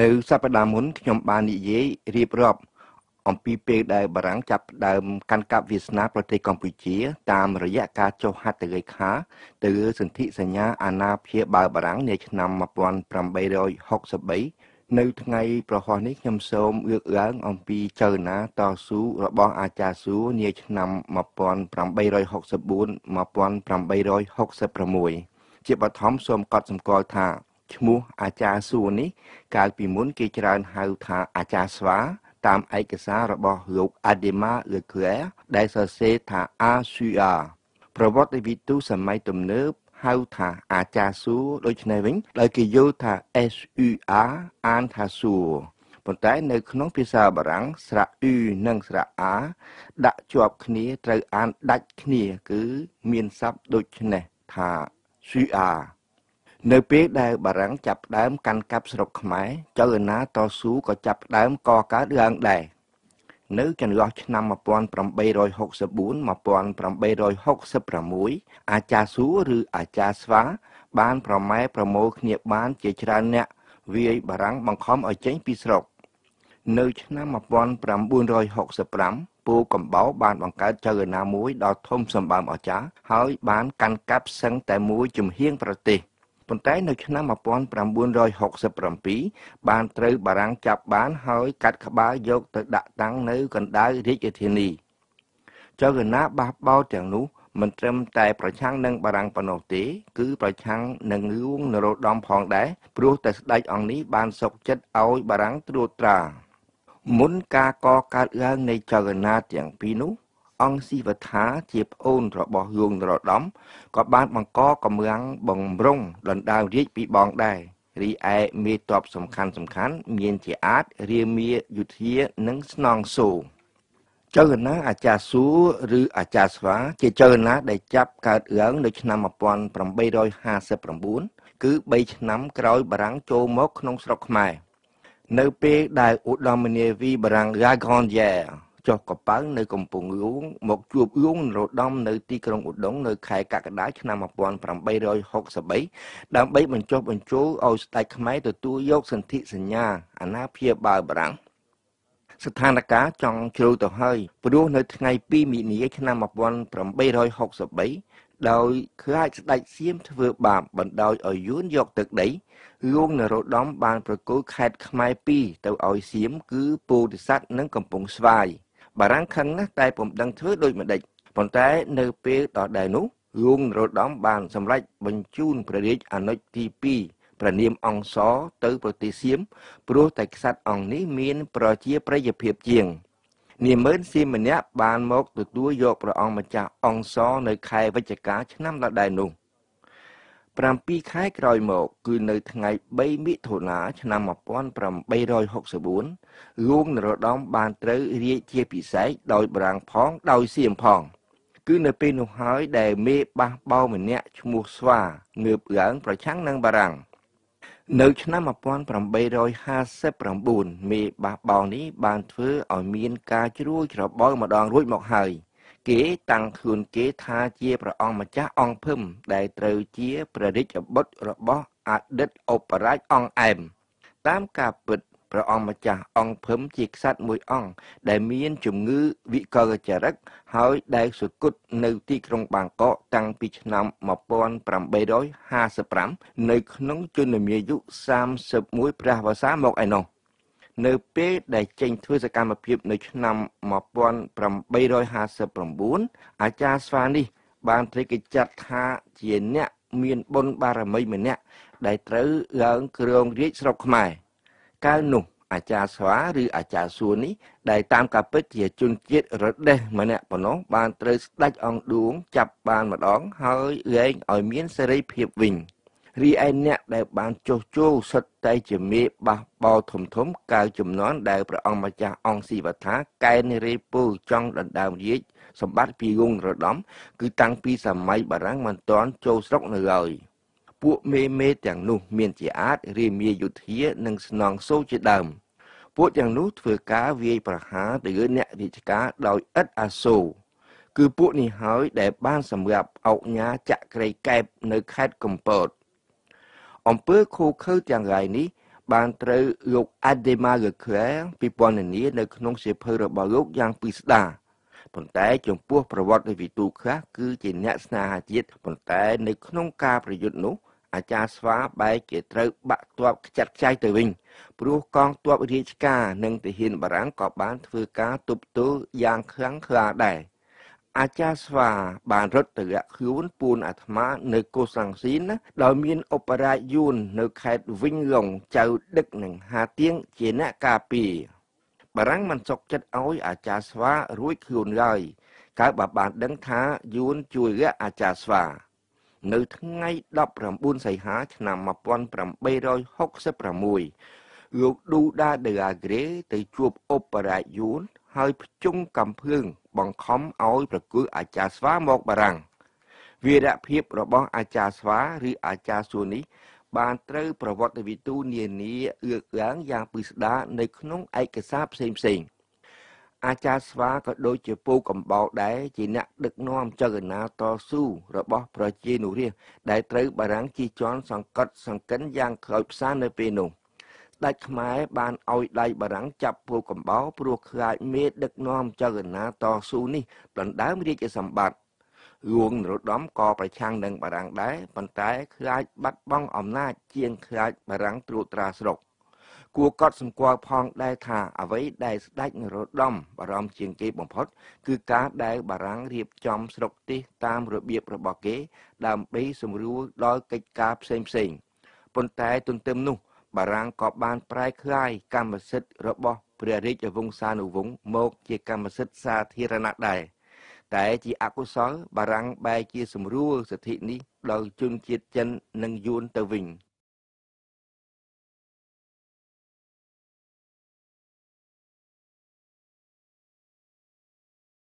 នៅសប្តាហ៍មុនខ្ញុំបាននិយាយរៀបរាប់អំពីពេលដែលបារាំងចាប់ផ្ដើមកាន់កាប់វាសនាប្រទេសកម្ពុជា តាមរយៈការចុះហត្ថលេខាទៅលើសន្ធិសញ្ញាអាណាព្យាបាលបារាំងនាឆ្នាំ1863នៅថ្ងៃប្រហោះនេះខ្ញុំសូមលើកឡើងអំពីចលនាតស៊ូរបស់អាចារ្យស៊ូនាឆ្នាំ1864-1866ជាបឋមសូមកត់សម្គាល់ថា ឈ្មោះអាចារ្យសួរនេះ កាលពីមុនគេច្រើនហៅថាអាចារ្យស្វាតាមឯកសាររបស់លោក Adema Leclerc ដែលសរសេរថា ASUA ប្រវត្តិវិទូសម័យទំនើបហៅថាអាចារ្យសួរដូច្នេះវិញដោយគេយល់ថា SUA អានថាសួរប៉ុន្តែនៅក្នុងភាសាបារាំងស្រៈ U និងស្រៈ A ដាក់ជាប់គ្នាត្រូវអានដាច់គ្នា គឺមានស័ព្ទដូចនេះថា SUA នៅពេលដែលបារាំងចាប់ផ្ដើមកាន់កាប់ស្រុកខ្មែរចលនាតស៊ូក៏ចាប់ផ្ដើមកកើតឡើងដែរនៅចន្លោះឆ្នាំ1864-1866អាចារ្យស៊ូឬអាចារ្យស្វា បានប្រម៉ែប្រមូលគ្នាបានជាច្រើនអ្នកវាយបារាំងបង្ខំឲ្យចេញពីស្រុកនៅឆ្នាំ1965ពូកំបោបានបង្កើតចលនាមួយដ៏ធំសម្បើមអស្ចារ្យហើយបានកាន់កាប់សឹងតែមួយជំហៀងប្រទេស ប៉ុន្តែនៅឆ្នាំ1967បានត្រូវបារាំងចាប់បានហើយកាត់ក្បាលយកទៅដាក់តាំងនៅកណ្ដាលរាជធានីចលនាបះបោទាំងនោះមិនត្រឹមតែប្រឆាំងនឹងបារាំងប៉ុណ្ណោះទេ គឺប្រឆាំងនឹងលួងនរោត្តមផងដែរព្រោះតែស្ដេចអង្គនេះបានសុកចិត្តឲ្យបារាំងត្រួតត្រាមុនការកកើតឡើងនៃចលនាទាំងពីរនោះ អង្គស៊ីវថាជាប្អូនរបស់យងនរោត្តមក៏បានបង្កកម្លាំងបំរុងដណ្ដើមរាជពីបងដែររីឯមេតបសំខាន់សំខាន់មានជាអាចរាមាយុធានិងស្នងសូចលនាអាចារ្យសួរឬអាចារ្យស្វាជាចលនាដែលចាប់កើតឡើងនៅឆ្នាំ1859គឺ3ឆ្នាំក្រោយបារាំងចូលមកក្នុងស្រុកខ្មែរនៅពេលដែលឧត្តមនាវីបារាំង La Grandière ចុះកប៉ៅនៅកំពង់លួងមកជួបលួងនរោត្តមនៅទីក្រុងឧដុង្គនៅខែកក្កដាឆ្នាំ1863ដើម្បីបញ្ចុះបញ្ចូលឲ្យស្ដេចខ្មែរទទួលយកសន្ធិសញ្ញាអាណាព្យាបាលបារាំងស្ថានភាពចង់ជ្រៅទៅហើយព្រោះនៅថ្ងៃ2មីនាឆ្នាំ1863ដោយខ្លាចស្ដេចសៀមធ្វើបាបបណ្ដោយឲ្យយួនយកទឹកដីលួងនរោត្តមបានប្រគល់ខេត្តខ្មែរ2ទៅឲ្យសៀមគឺពោធិសត្វនិងកំពង់ស្វាយ បារាំងខឹងណាស់តែពុំដឹងធ្វើដូចម្ដេចប៉ុន្តែនៅពេលដដែលនោះយងនរោត្តមបានសម្រេចបញ្ជូនព្រះរាជអនុជទី2ព្រះនាមអង្គសទៅប្រទេសសៀមព្រោះតែក្សត្រអង្គនេះមានប្រជាប្រិយភាពជាងនាម៉ឺនសៀមម្នាក់បានមកទទួលយកព្រះអង្គម្ចាស់អង្គសនៅខែវិច្ឆិកាឆ្នាំដដែលនោះ 7ខែក្រោយមក គឺនៅថ្ងៃ3មិថុនាឆ្នាំ1864លោកនរោត្តមបានត្រូវរាជជាពិសេសដោយបារាំងផងដោយសៀមផង គឺនៅពេលនោះហើយដែលមេបាសបោម្នាក់ឈ្មោះស្វាងើបឡើងប្រឆាំងនឹងបារាំងនៅឆ្នាំ1859មេបាសបោនេះបានធ្វើឲ្យមានការជ្រួលច្របល់ម្ដងរួចមកហើយ គេតាំងខ្លួនគេថាជាព្រះអង្គម្ចាស់អង្គភឹមដែលត្រូវជាព្រះរាជបុត្ររបស់អតីតឧបរាជអង្គអែមតាមការពិតព្រះអង្គម្ចាស់អង្គភឹមជាក្សត្រមួយអង្គដែលមានជំងឺវិកលចរិតហើយដែលសុគតនៅទីក្រុងបាងកកតាំងពីឆ្នាំ1855នៅក្នុងជនមាយុ31ព្រះវស្សាមកឯណោះ នៅពេលដែលចេញធ្វើសកម្មភាពនៅឆ្នាំ1859អាចារ្យស្វានេះ បានត្រូវគេចាត់ថាជាអ្នកមានបុណ្យបារមីម្នាក់ដែលត្រូវឡើងគ្រងរាជស្រុកខ្មែរកាលនោះអាចារ្យស្វាឬអាចារ្យសួរនេះដែលតាមការពិតជាជនជាតិរដេសម្នាក់ប៉ុណ្ណោះបានត្រូវស្ដេចអង្គឌួងចាប់បានម្ដង ហើយលែងឲ្យមានសេរីភាពវិញ។ រីឯអ្នកដែលបានចុះចូលសុទ្ធតែជាមេបះបោធំធំកៅចំនួនដែលព្រះអង្គម្ចាស់អង្គស៊ីវថាកែនរេពូចង់ដណ្ដើមរាជសម្បត្តិពីយងរដំ គឺតាំងពីសម័យបារាំងមិនទាន់ចូលស្រុកនៅឡើយពួកមេមេទាំងនោះមានជាអាចរាមាយុធានិងស្នងសូជាដើមពួកទាំងនោះធ្វើការវាយប្រហារទៅលើអ្នករាជការដោយឥតអាសូរគឺពួកនេះហើយដែលបានសម្រាប់អុកញ៉ាចក្រីកែបនៅខេត្តកំពត អំពើឃោឃៅទាំងឡាយនេះបានត្រូវលោក Adema Leclerc ពីពណ៌នានៅក្នុងសៀវភៅរបស់លោកយ៉ាងពិស្ដារប៉ុន្តែចំពោះប្រវត្តិវិទូខ្លះគឺជាអ្នកស្នេហាជាតិប៉ុន្តែនៅក្នុងការប្រយុទ្ធនោះអាចារ្យស្វាបែរជាត្រូវបាក់ទ័ពខ្ចាត់ខ្ចាយទៅវិញព្រោះកងទ័ពរាជការនិងទាហានបារាំងក៏បានធ្វើការទប់ទល់យ៉ាងខ្លាំងក្លាដែរ អាចារ្យស្វាបានរត់ទៅលាក់ខ្លួនពួនអាត្មានៅកូសាំងស៊ីនដោយមានឧបរាជយួននៅខេត្តវិញឡុងចៅដឹកនឹងហាទៀងជាអ្នកការពារបារាំងមិនសុខចិត្តឲ្យអាចារ្យស្វារួចខ្លួនឡើយកើបើបានដឹងថាយួនជួយលាក់អាចារ្យស្វា នៅថ្ងៃ19សីហាឆ្នាំ1866លោកឌូដាដឺអាក្រេទៅជួបឧបរាជយួនហើយភ្ជុងកំភឿង បង្ខំឲ្យប្រគល់អាចារ្យស្វាមកបារាំងវីរភាពរបស់អាចារ្យស្វាឬអាចារ្យសួរនេះបានត្រូវប្រវត្តិវិទូនានាអឿឡើងយ៉ាងពិស្ដារនៅក្នុងឯកសារផ្សេងផ្សេងអាចារ្យស្វាក៏ដូចជាពូកំបោរដែរជាអ្នកដឹកនាំចលនាតស៊ូរបស់ប្រជានុរាស្ត្រដែលត្រូវបារាំងជិះជាន់សង្កត់សង្កិនយ៉ាងខ្លោចផ្សានៅពេលនោះស្ដេចខ្មែរបានឲ្យដៃបារាំងចាប់ពូកំបោរព្រោះខ្លាចមេដឹកនាំចលនាតស៊ូនេះដណ្ដើមរាជសម្បត្តិរួងនរោត្តមក៏ប្រឆាំងនឹងបារាំងដែរប៉ុន្តែខ្លាចបាត់បង់អំណាចជាងខ្លាចបារាំងត្រួតត្រាស្រុកគួរកត់សម្គាល់ផងដែរថាអ្វីដែលស្ដេចនរោត្តមបារម្ភជាងគេបំផុត គឺការដែលបារាំងរៀបចំស្រុកទេសតាមរបៀបរបស់គេ ដើម្បីសម្រួលដល់កិច្ចការផ្សេងផ្សេងប៉ុន្តែទន្ទឹមនោះ បារាំងក៏បានប្រែក្លាយកម្មសិទ្ធិរបស់ព្រះរាជវង្សានុវង្សមកជាកម្មសិទ្ធិសាធារណៈដែរតែជាអកុសលបារាំងបែរជាសម្រួលសិទ្ធិនេះដោយជនជាតិចិននិងយួនទៅវិញ។